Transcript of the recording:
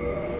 Yeah.